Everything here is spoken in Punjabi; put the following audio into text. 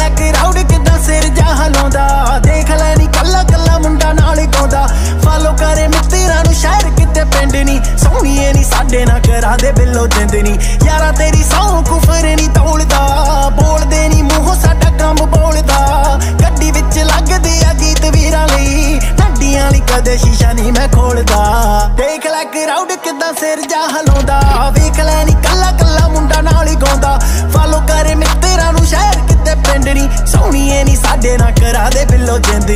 ਕਰਾਉਡ ਕਿਦਾਂ ਸਿਰ ਜਾ ਹਲਾਉਂਦਾ ਦੇਖ ਲੈ ਨੀ ਕੱਲਾ ਕੱਲਾ ਮੁੰਡਾ ਨਾਲ ਗਾਉਂਦਾ। ਫਾਲੋ ਕਰੇ ਮਿੱਤਰਾਂ ਨੂੰ ਸ਼ਹਿਰ ਕਿਤੇ ਪਿੰਡ ਨਹੀਂ ਸੋਹਣੀਏ ਨਹੀਂ ਸਾਡੇ ਨਾਲ ਕਰਾ ਦੇ ਬਿੱਲੋ ਜਿੰਦ ਨਹੀਂ ਯਾਰਾ ਤੇਰੀ ਸੌ ਕੁਫਰ ਨਹੀਂ ਤੋਲਦਾ। ਬੋਲਦੇ ਨਹੀਂ ਮੂੰਹ ਸਾਡਾ ਕੰਮ ਬੋਲਦਾ। ਗੱਡੀ ਵਿੱਚ ਲੱਗਦੇ ਆ ਗੀਤ ਵੀਰਾਂ ਲਈ। ਨੱਡੀਆਂ ਲਈ ਕਦੇ ਸ਼ੀਸ਼ਾ ਨਹੀਂ ਮੈਂ ਖੋਲਦਾ। ਦੇਖ ਲੈ ਕਰਾਉਡ ਕਿਦਾਂ ਸਿਰ ਜਾ ਹਲਾਉਂਦਾ ਵੇਖ ਲੈ ਨੀ ਨਹੀਂ ਸੋਹਣੀਏ ਨਹੀਂ ਸਾਡੇ ਨਾਲ ਕਰਾ ਦੇ ਬਿੱਲੋ ਜਿੰਦ